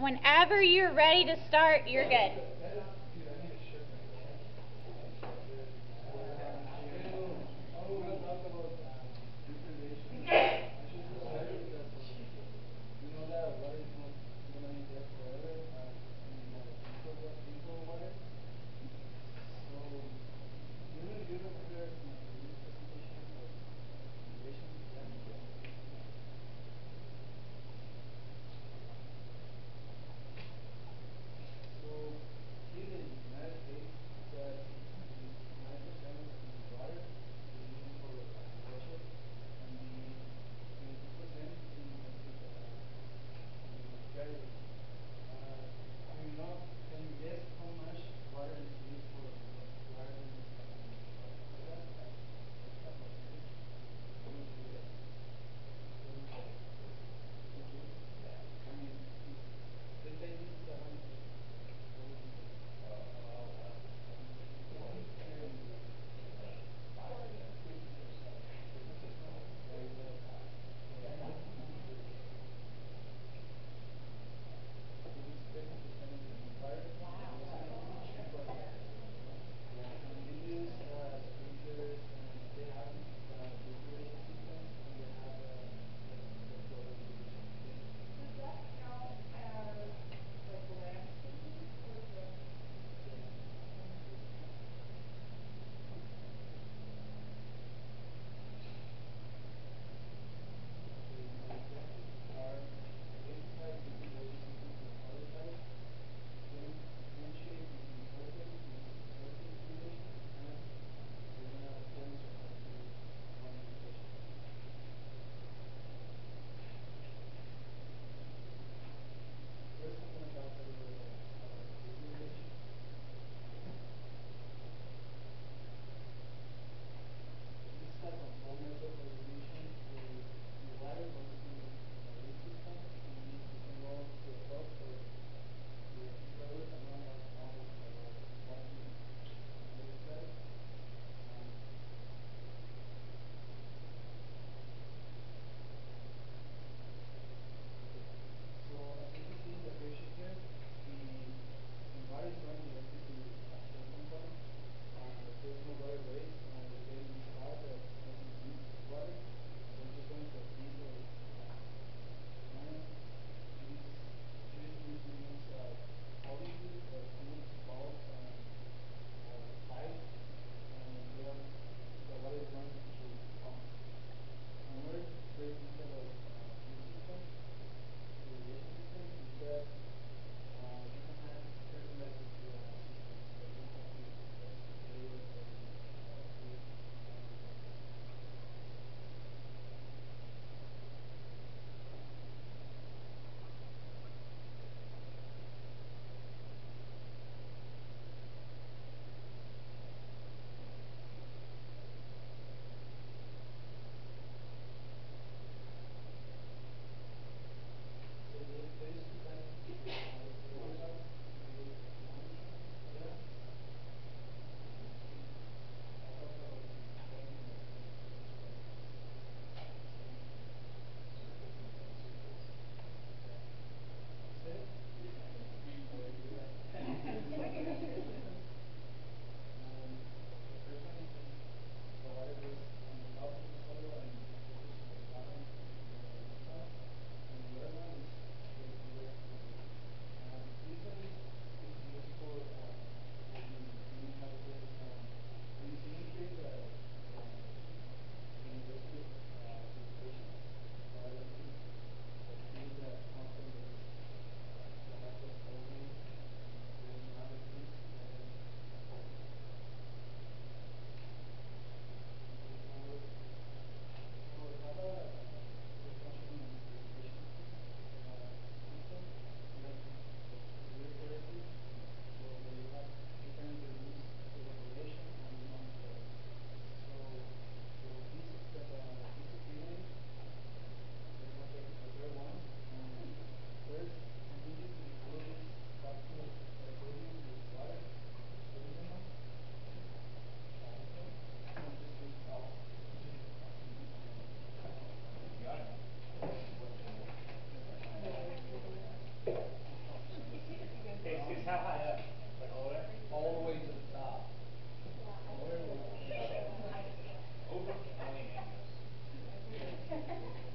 Whenever you're ready to start, you're good.